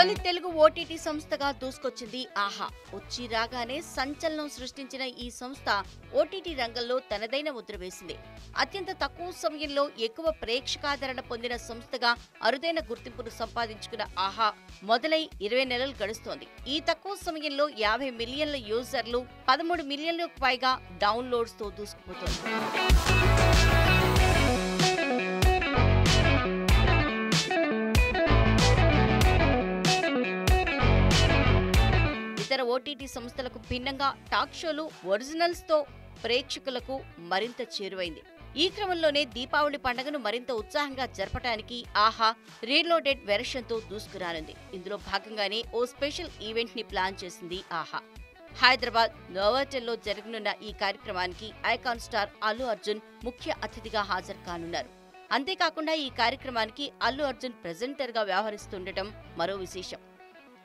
OTT సంస్థగా దూసుకొచ్చింది ఆహా. వచ్చి రాగానే సంచలనం సృష్టించిన ఈ సంస్థ ఓటీటీ రంగంలో తనదైన ముద్ర వేసింది. అత్యంత తక్కువ సమయంలో ఎక్కువ ప్రేక్షకాదరణ పొందిన సంస్థగా అరుదైన గుర్తింపును సంపాదించుకున్న ఆహా మొదలై ఇరవై నెలలు గడుస్తోంది. ఈ తక్కువ సమయంలో యాభై మిలియన్ల యూజర్లు పదమూడు మిలియన్లకు పైగా డౌన్లోడ్స్తో దూసుకుపోతోంది ఇతర ఓటీటీ సంస్థలకు భిన్నంగా టాక్ షోలు ఒరిజినల్స్తో ప్రేక్షకులకు మరింత చేరువైంది. ఈ క్రమంలోనే దీపావళి పండుగను మరింత ఉత్సాహంగా జరపడానికి ఆహా రీలోడెడ్ వెర్షన్తో దూసుకురానుంది. ఇందులో భాగంగానే ఓ స్పెషల్ ఈవెంట్ని ప్లాన్ చేసింది ఆహా. హైదరాబాద్ నోవాటెల్లో జరగనున్న ఈ కార్యక్రమానికి ఐకాన్ స్టార్ అల్లు అర్జున్ ముఖ్య అతిథిగా హాజరు కానున్నారు. అంతేకాకుండా ఈ కార్యక్రమానికి అల్లు అర్జున్ ప్రెజెంటర్గా వ్యవహరిస్తుండటం మరో విశేషం.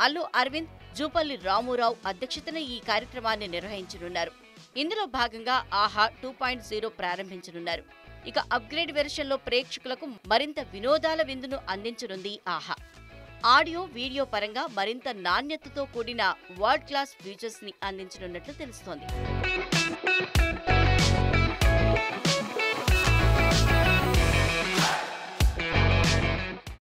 అల్లు అరవింద్ జూపల్లి రామురావు అధ్యక్షతన ఈ కార్యక్రమాన్ని నిర్వహించనున్నారు. ఇందులో భాగంగా ఆహా టూ పాయింట్ జీరో ప్రారంభించనున్నారు. ఇక అప్గ్రేడ్ వెర్షన్లో ప్రేక్షకులకు మరింత వినోదాల విందును అందించనుంది ఆహా. ఆడియో వీడియో పరంగా మరింత నాణ్యతతో కూడిన వరల్డ్ క్లాస్ ఫీచర్స్ని అందించనున్నట్లు తెలుస్తోంది.